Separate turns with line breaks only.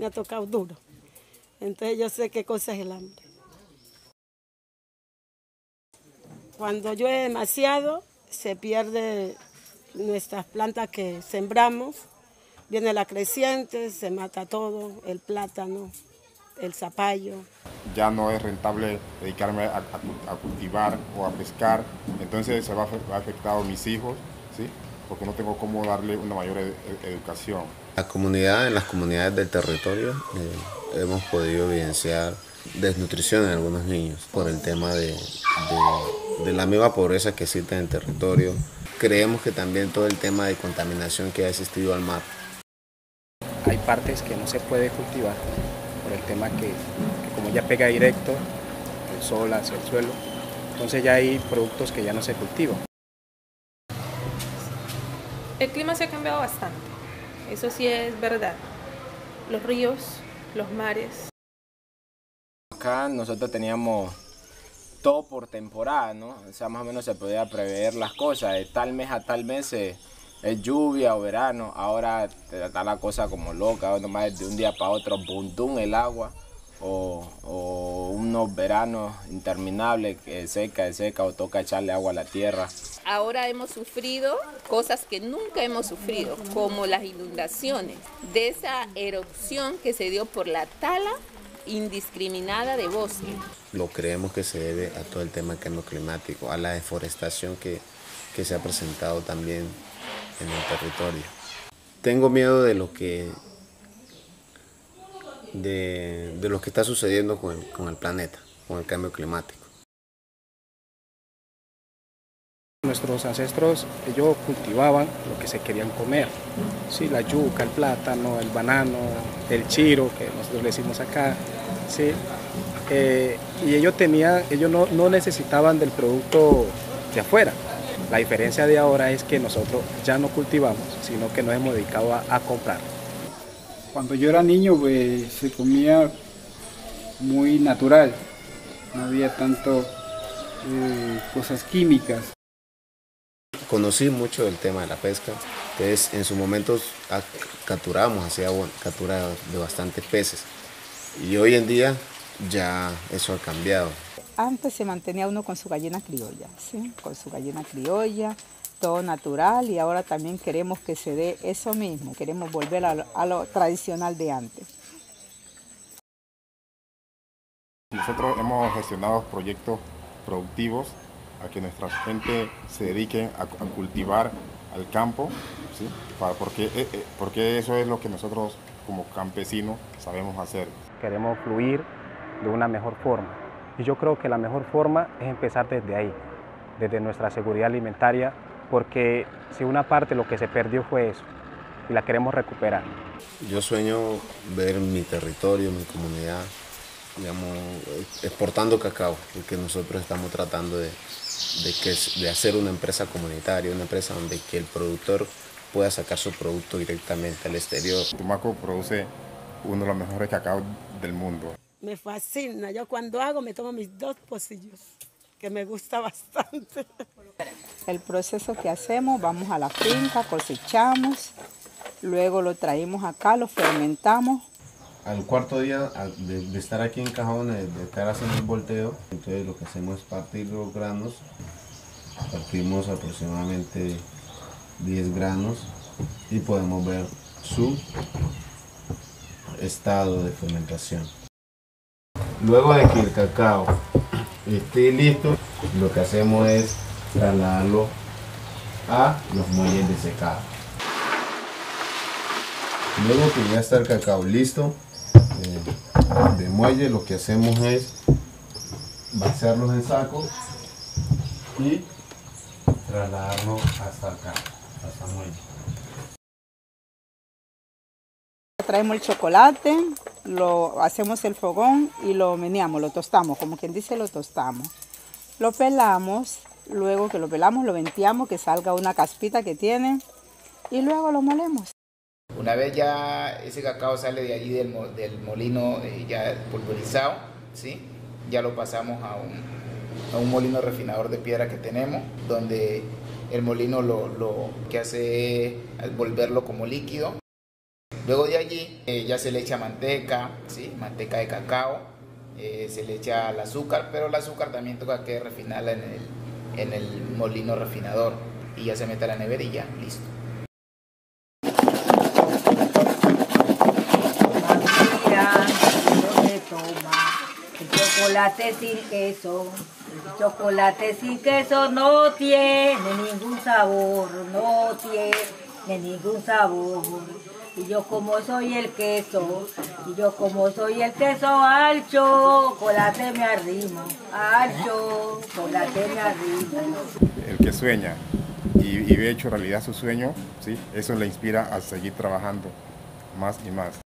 me ha tocado duro. Entonces yo sé qué cosa es el hambre. Cuando llueve demasiado, se pierde nuestras plantas que sembramos, viene la creciente, se mata todo, el plátano, el zapallo.
Ya no es rentable dedicarme a, cultivar o a pescar, entonces se va, va afectado a mis hijos, ¿sí? porque no tengo cómo darle una mayor ed- ed- educación.
La comunidad, en las comunidades del territorio, eh, hemos podido evidenciar desnutrición en algunos niños por el tema de, de- de la misma pobreza que existe en el territorio. Creemos que también todo el tema de contaminación que ha existido al mar.
Hay partes que no se puede cultivar por el tema que, que como ya pega directo el sol hacia el suelo, entonces ya hay productos que ya no se cultivan.
El clima se ha cambiado bastante, eso sí es verdad. Los ríos, los mares,
Acá nosotros teníamos todo por temporada, ¿no? O sea, más o menos se podía prever las cosas. De tal mes a tal mes eh, es lluvia o verano. Ahora está la cosa como loca. Nomás de un día para otro, bundum el agua. O, unos veranos interminables que seca, seca o toca echarle agua a la tierra.
Ahora hemos sufrido cosas que nunca hemos sufrido, como las inundaciones, de esa erupción que se dio por la tala indiscriminada de bosque.
Lo creemos que se debe a todo el tema del cambio climático, a la deforestación que, que se ha presentado también en el territorio. Tengo miedo de lo que, de, de lo que está sucediendo con el, con el planeta, con el cambio climático.
Nuestros ancestros, ellos cultivaban lo que se querían comer, sí, la yuca, el plátano, el banano, el chiro, que nosotros le decimos acá, sí. Eh, y ellos tenían, ellos no, no necesitaban del producto de afuera. La diferencia de ahora es que nosotros ya no cultivamos, sino que nos hemos dedicado a, a comprar.
Cuando yo era niño, pues se comía muy natural, no había tanto eh, cosas químicas.
Conocí mucho del tema de la pesca, entonces en su momento ah, capturábamos, hacía captura de bastantes peces y hoy en día ya eso ha cambiado.
Antes se mantenía uno con su gallina criolla, ¿sí? con su gallina criolla, todo natural y ahora también queremos que se dé eso mismo, queremos volver a lo, a lo tradicional de antes.
Nosotros hemos gestionado proyectos productivos a que nuestra gente se dedique a, a cultivar al campo, ¿sí? Para- porque, eh, eh, porque eso es lo que nosotros como campesinos sabemos hacer.
Queremos fluir de una mejor forma. Y yo creo que la mejor forma es empezar desde ahí, desde nuestra seguridad alimentaria, porque si una parte lo que se perdió fue eso, y la queremos recuperar.
Yo sueño ver mi territorio, mi comunidad, digamos, exportando cacao, porque nosotros estamos tratando de, de, que, de hacer una empresa comunitaria, una empresa donde que el productor pueda sacar su producto directamente al exterior.
Tumaco produce uno de los mejores cacao del mundo.
Me fascina. Yo cuando hago me tomo mis dos pocillos, que me gusta bastante.
El proceso que hacemos, vamos a la finca, cosechamos, luego lo traemos acá, lo fermentamos.
Al cuarto día de, de estar aquí en cajones, de estar haciendo el volteo, entonces lo que hacemos es partir los granos, partimos aproximadamente 10 granos y podemos ver su estado de fermentación. Luego de que el cacao esté listo, lo que hacemos es trasladarlo a los muelles de secado. Luego que ya está el cacao listo de muelle, lo que hacemos es vaciarlos en saco y trasladarlo hasta acá, hasta muelle.
Traemos el chocolate, lo hacemos el fogón y lo meneamos, lo tostamos, como quien dice lo tostamos. Lo pelamos, luego que lo pelamos lo venteamos, que salga una caspita que tiene y luego lo molemos.
Una vez ya ese cacao sale de allí del, mo- del molino eh, ya pulverizado, ¿sí? ya lo pasamos a un, molino refinador de piedra que tenemos, donde el molino lo, lo que hace es volverlo como líquido Luego de allí eh, ya se le echa manteca, ¿sí? manteca de cacao, eh, se le echa el azúcar, pero el azúcar también toca que refinarla en el, en el molino refinador y ya se mete a la nevera y ya, listo.
Chocolate sin queso, chocolate sin queso no tiene ningún sabor, no tiene ningún sabor. Y yo como soy el queso, y yo como soy el queso, al chocolate me arrimo, al chocolate me arrimo.
El que sueña y, y ve hecho realidad su sueño, ¿sí? eso le inspira a seguir trabajando más y más.